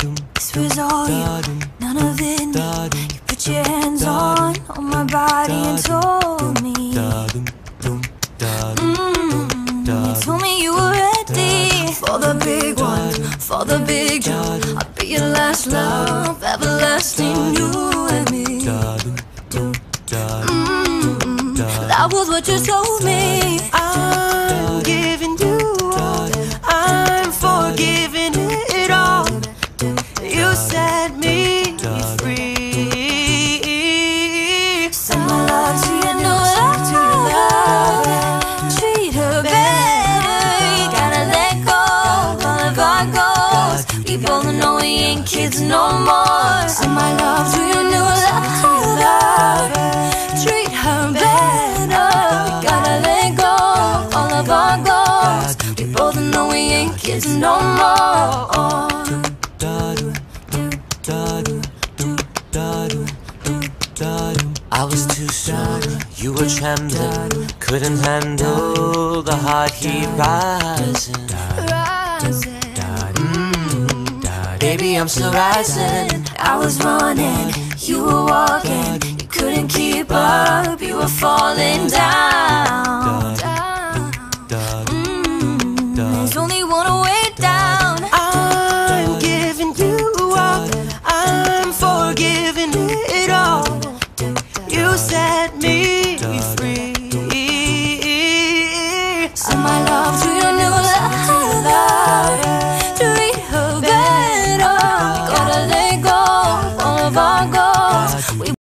This was all you, none of it me. You put your hands on, on my body and told me. Mm, you told me you were ready for the big one, for the big jump. I'll be your last love, everlasting, you and me. Mm, that was what you told me. I'm We both know we ain't kids no more. Send my love to your new love. Treat her better. We gotta let go all of our goals. We both know we ain't kids no more. I was too strong, you were trembling, couldn't handle the heart heat rising. Baby, I'm still rising. I was running, you were walking. You couldn't keep up, you were falling down. Mm, There's only one way down. I'm giving you all. I'm forgiving it all. You set me